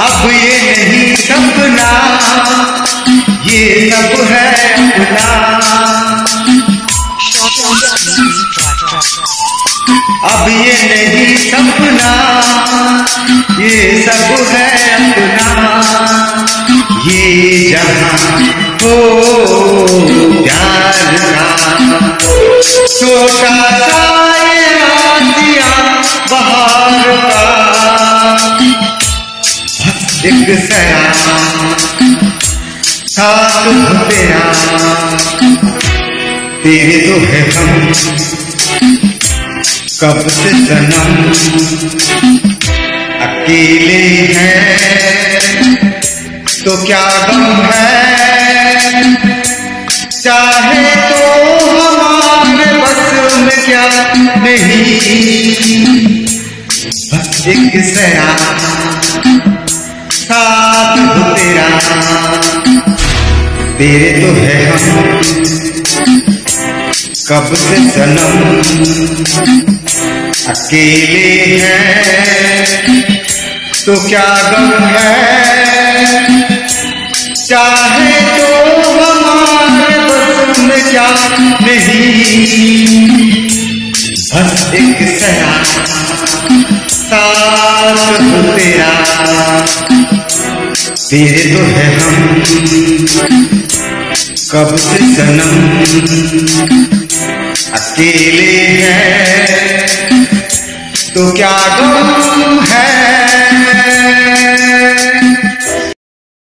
अब ये नहीं सपना, ये सब है अब ये नहीं सपना, ये सब है अपना। ये जहाँ हो प्यार का छोटा सा एक सया साथ तेरा। तेरे तो है हम। कब से सनम अकेले हैं। तो क्या गम है? चाहे तो हमारे बस में क्या नहीं। बस एक सया साथ हो तेरा। तेरे तो है हम। कब से सनम। अकेले हैं। तो क्या गम है? चाहे तो हमारे बस में क्या नहीं। बस एक सया साथ तेरा। तेरे तो है हम। कब से सनम। अकेले हैं। तो क्या गम है?